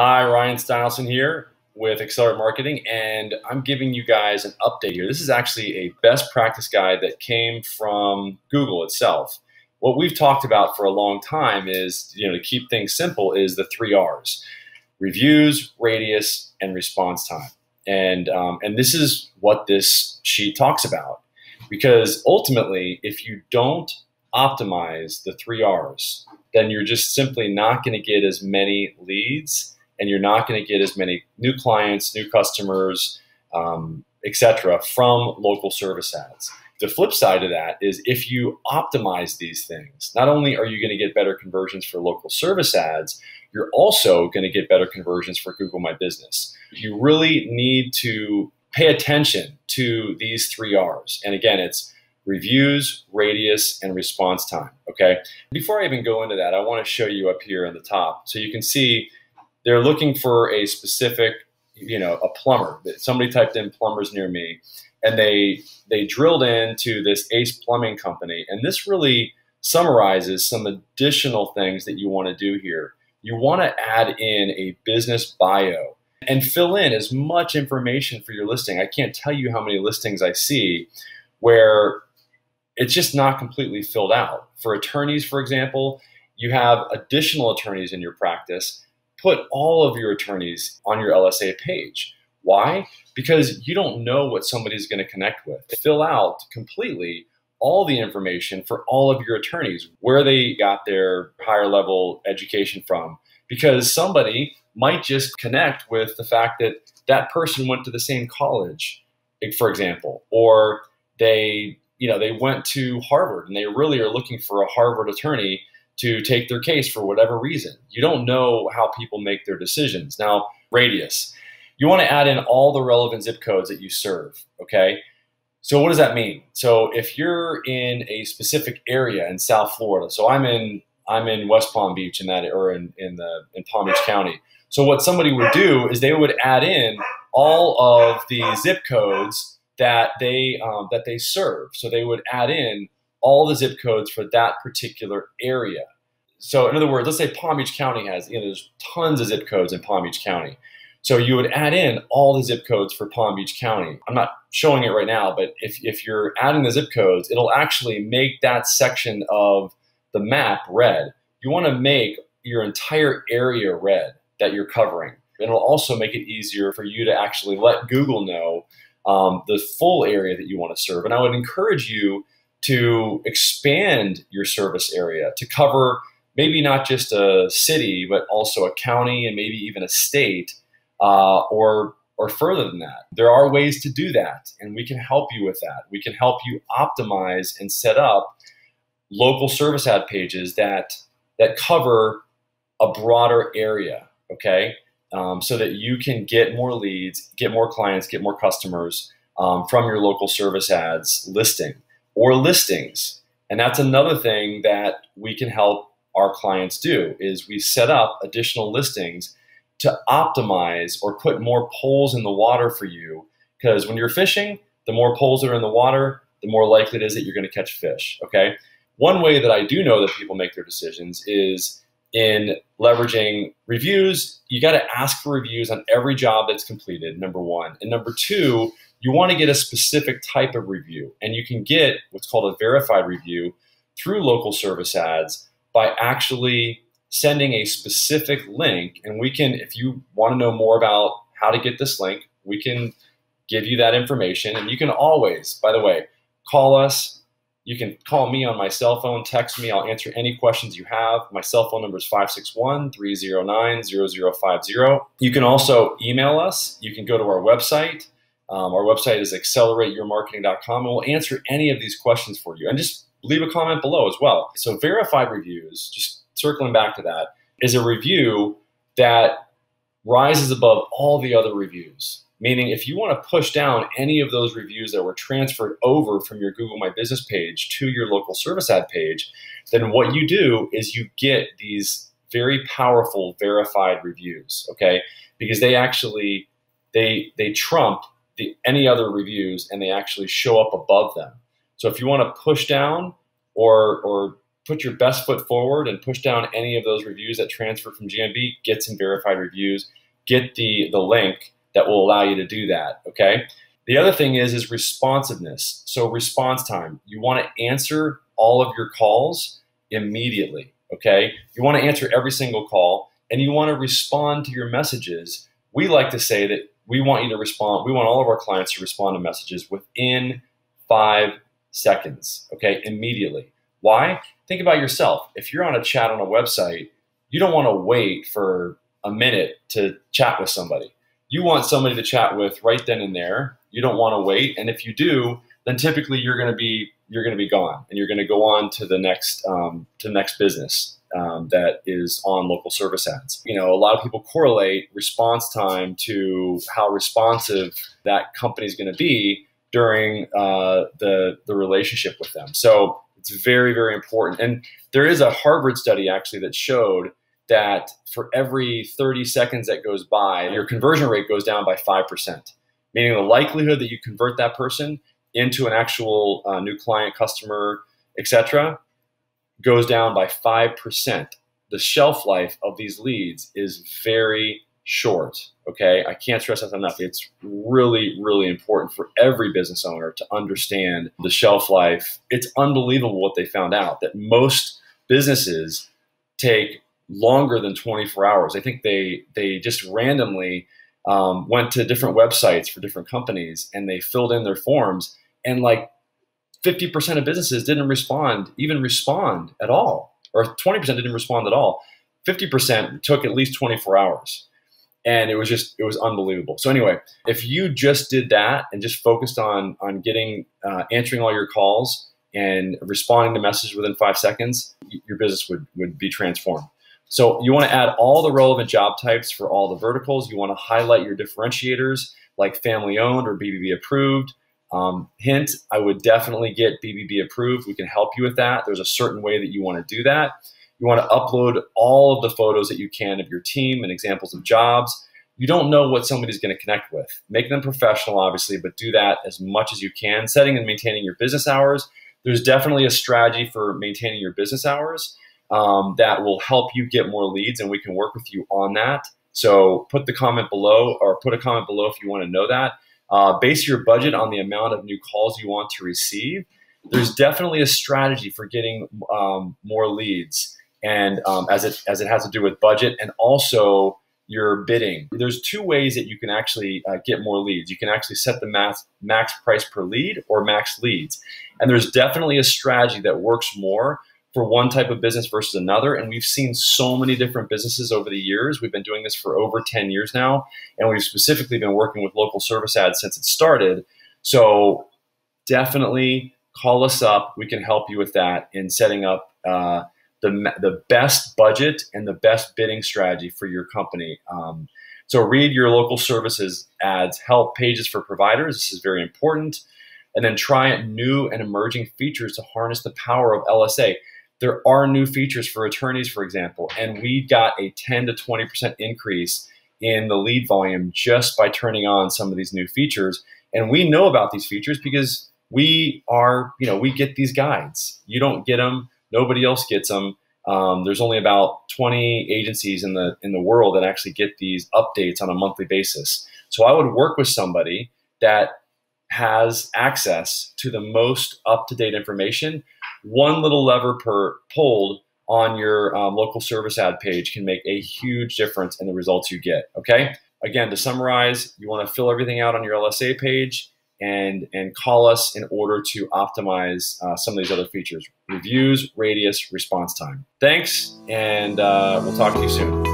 Hi, Ryan Steinolfson here with Accelerate Marketing, and I'm giving you guys an update here. This is actually a best practice guide that came from Google itself. What we've talked about for a long time is, you know, to keep things simple, is the three R's: reviews, radius, and response time. And um, and this is what this sheet talks about, because ultimately, if you don't optimize the three R's, then you're just simply not going to get as many leads and you're not going to get as many new clients, new customers, um, etc. from local service ads. The flip side of that is if you optimize these things, not only are you going to get better conversions for local service ads, you're also going to get better conversions for Google My Business. You really need to pay attention to these three R's. And again, it's reviews, radius, and response time. Okay. Before I even go into that, I want to show you up here on the top so you can see they're looking for a specific, you know, a plumber. Somebody typed in plumbers near me, and they they drilled into this Ace Plumbing Company, and this really summarizes some additional things that you want to do here. You want to add in a business bio and fill in as much information for your listing. I can't tell you how many listings I see where it's just not completely filled out. For attorneys, for example, you have additional attorneys in your practice put all of your attorneys on your LSA page. Why? Because you don't know what somebody's going to connect with. Fill out completely all the information for all of your attorneys, where they got their higher level education from, because somebody might just connect with the fact that that person went to the same college, for example, or they, you know, they went to Harvard and they really are looking for a Harvard attorney to take their case for whatever reason. You don't know how people make their decisions. Now, radius. You want to add in all the relevant zip codes that you serve, okay? So what does that mean? So if you're in a specific area in South Florida, so I'm in I'm in West Palm Beach in that or in, in the in Palm Beach County. So what somebody would do is they would add in all of the zip codes that they um, that they serve. So they would add in all the zip codes for that particular area. So in other words, let's say Palm Beach County has, you know, there's tons of zip codes in Palm Beach County. So you would add in all the zip codes for Palm Beach County. I'm not showing it right now, but if, if you're adding the zip codes, it'll actually make that section of the map red. You want to make your entire area red that you're covering. and It'll also make it easier for you to actually let Google know um, the full area that you want to serve. And I would encourage you to expand your service area to cover maybe not just a city, but also a county and maybe even a state uh, or or further than that. There are ways to do that, and we can help you with that. We can help you optimize and set up local service ad pages that that cover a broader area. Okay, um, so that you can get more leads, get more clients, get more customers um, from your local service ads listing or listings. And that's another thing that we can help our clients do is we set up additional listings to optimize or put more poles in the water for you. Because when you're fishing, the more poles that are in the water, the more likely it is that you're going to catch fish. Okay. One way that I do know that people make their decisions is in leveraging reviews. You got to ask for reviews on every job that's completed, number one. And number two, you want to get a specific type of review. And you can get what's called a verified review through local service ads by actually sending a specific link. And we can, if you want to know more about how to get this link, we can give you that information. And you can always, by the way, call us. You can call me on my cell phone, text me. I'll answer any questions you have. My cell phone number is 561 309 0050. You can also email us. You can go to our website um, our website is accelerateyourmarketing.com, and we'll answer any of these questions for you. And just leave a comment below as well. So, verified reviews, just circling back to that, is a review that rises above all the other reviews. Meaning, if you want to push down any of those reviews that were transferred over from your Google My Business page to your local service ad page, then what you do is you get these very powerful verified reviews, okay? Because they actually they they trump the, any other reviews and they actually show up above them. So if you want to push down or, or put your best foot forward and push down any of those reviews that transfer from GMB. Get some verified reviews. Get the the link that will allow you to do that. Okay. The other thing is is responsiveness. So response time. You want to answer all of your calls immediately. Okay. You want to answer every single call and you want to respond to your messages. We like to say that we want you to respond. We want all of our clients to respond to messages within five seconds. Okay. Immediately. Why? Think about yourself. If you're on a chat on a website, you don't want to wait for a minute to chat with somebody. You want somebody to chat with right then and there. You don't want to wait. And if you do, then typically you're going to be you're going to be gone, and you're going to go on to the next um, to the next business um, that is on local service ads. You know, a lot of people correlate response time to how responsive that company is going to be during uh, the the relationship with them. So it's very, very important. And there is a Harvard study actually that showed that for every 30 seconds that goes by, your conversion rate goes down by 5%, meaning the likelihood that you convert that person into an actual uh, new client, customer, etc., goes down by 5%. The shelf life of these leads is very short. Okay, I can't stress that enough. It's really, really important for every business owner to understand the shelf life. It's unbelievable what they found out that most businesses take longer than 24 hours. I think they they just randomly um, went to different websites for different companies and they filled in their forms and like 50% of businesses didn't respond, even respond at all, or 20% didn't respond at all. 50% took at least 24 hours and it was just it was unbelievable so anyway if you just did that and just focused on on getting uh, answering all your calls and responding to messages within five seconds your business would would be transformed so you want to add all the relevant job types for all the verticals you want to highlight your differentiators like family owned or bbb approved um, hint i would definitely get bbb approved we can help you with that there's a certain way that you want to do that you want to upload all of the photos that you can of your team and examples of jobs. You don't know what somebody's going to connect with. Make them professional, obviously, but do that as much as you can. Setting and maintaining your business hours. There's definitely a strategy for maintaining your business hours um, that will help you get more leads, and we can work with you on that. So put the comment below, or put a comment below if you want to know that. Uh, base your budget on the amount of new calls you want to receive. There's definitely a strategy for getting um, more leads and um, as it as it has to do with budget and also your bidding. There's two ways that you can actually uh, get more leads. You can actually set the max max price per lead or max leads, and there's definitely a strategy that works more for one type of business versus another. And we've seen so many different businesses over the years. We've been doing this for over 10 years now, and we've specifically been working with local service ads since it started. So definitely call us up. We can help you with that in setting up. Uh, the, the best budget and the best bidding strategy for your company. Um, so read your local services ads, help pages for providers. This is very important. And then try new and emerging features to harness the power of LSA. There are new features for attorneys, for example, and we got a 10 to 20% increase in the lead volume just by turning on some of these new features. And we know about these features because we are, you know, we get these guides. You don't get them Nobody else gets them. Um, there's only about 20 agencies in the in the world that actually get these updates on a monthly basis. So I would work with somebody that has access to the most up to date information. One little lever per pulled on your um, local service ad page can make a huge difference in the results you get. Okay. Again, to summarize, you want to fill everything out on your LSA page and and call us in order to optimize uh, some of these other features reviews radius response time thanks and uh, we'll talk to you soon